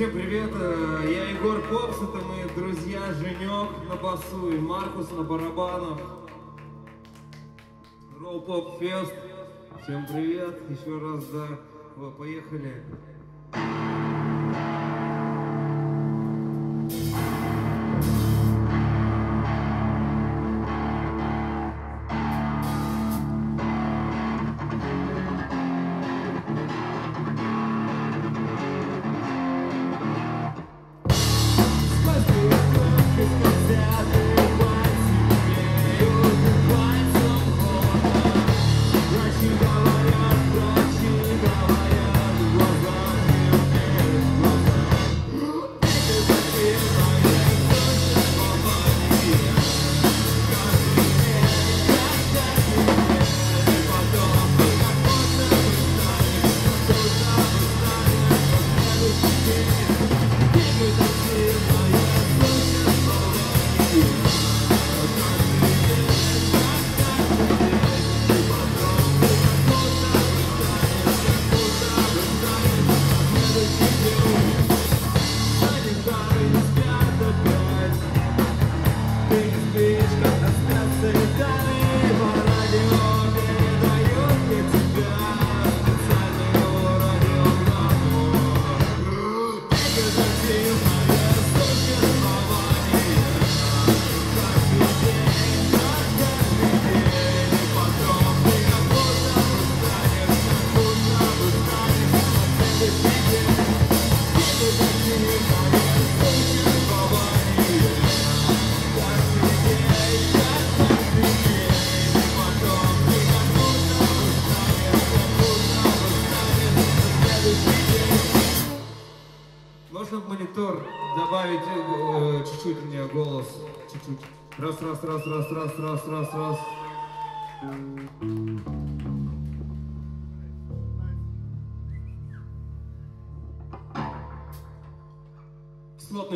Всем привет, э, я Егор Попс, это мои друзья Женек на басу и Маркус на барабанах. Роу Поп Фест. Всем привет, еще раз, да, поехали.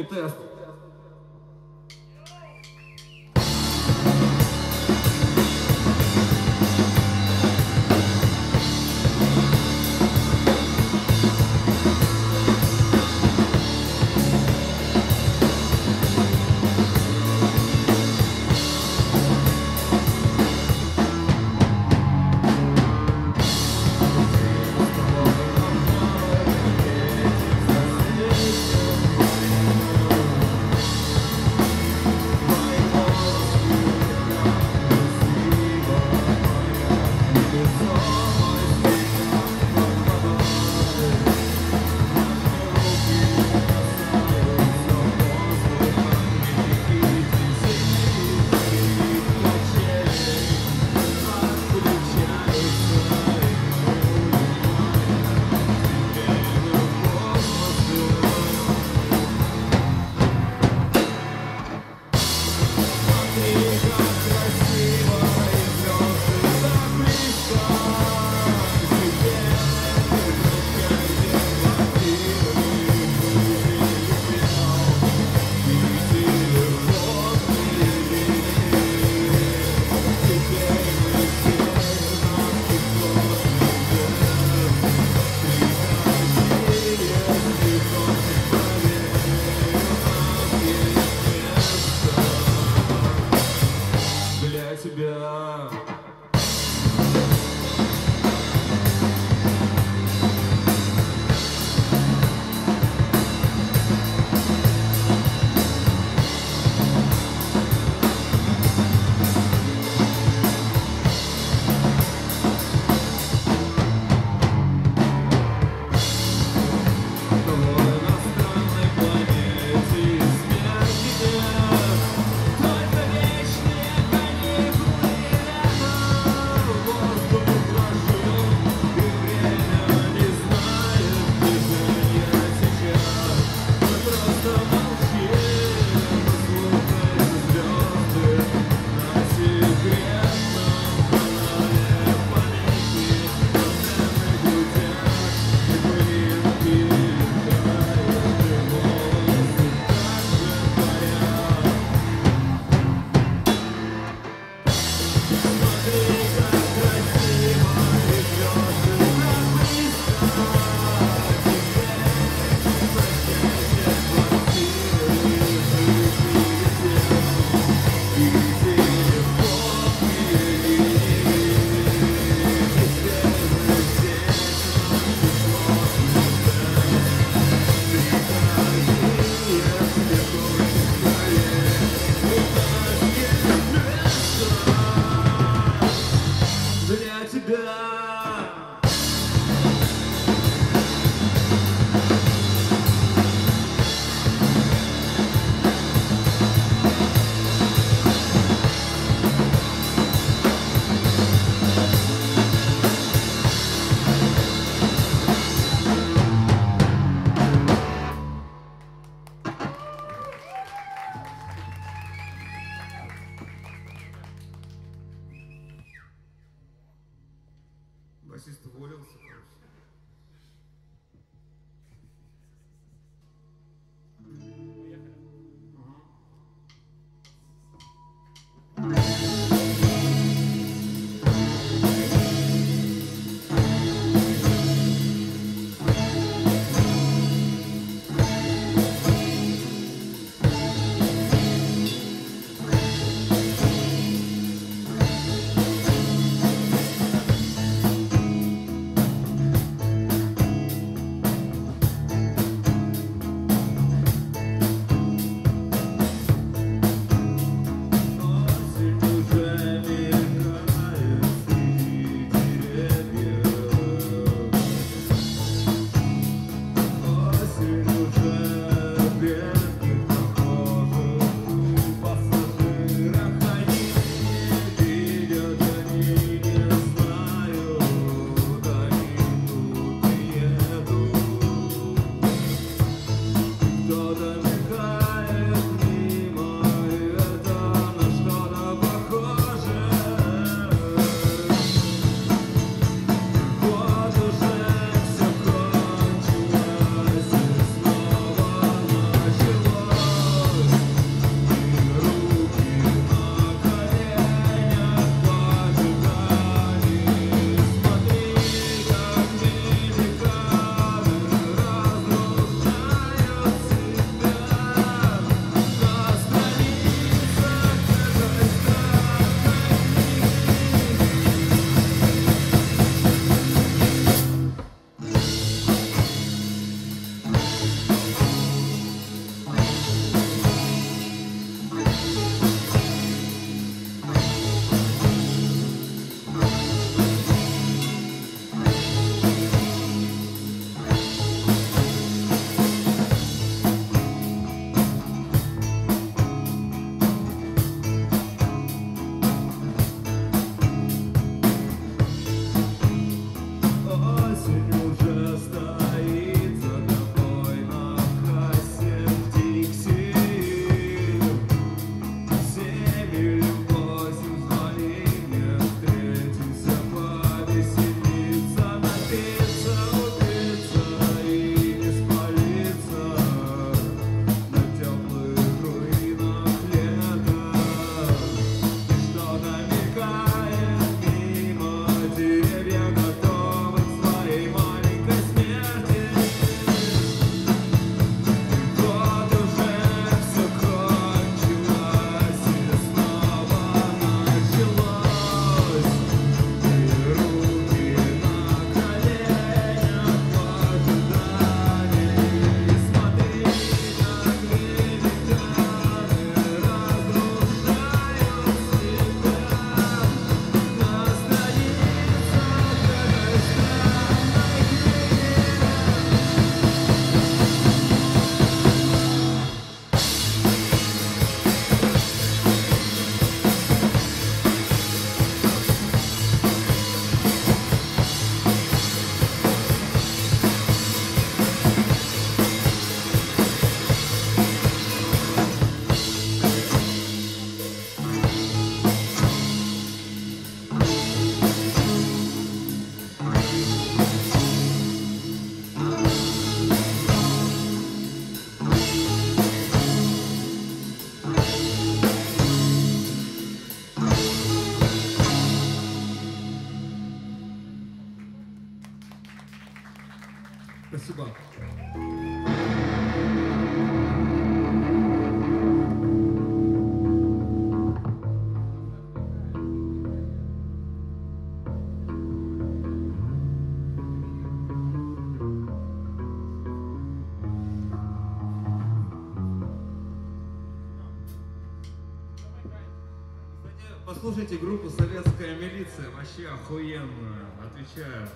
Тест. Кстати, Послушайте группу «Советская милиция», вообще охуенно, отвечаю.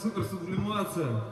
Называется суперсублимация.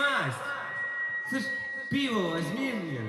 Настя, слышь, пиво возьми мне.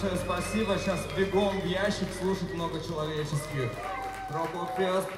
Большое спасибо. Сейчас бегом в ящик слушать много человеческих. Рокофест.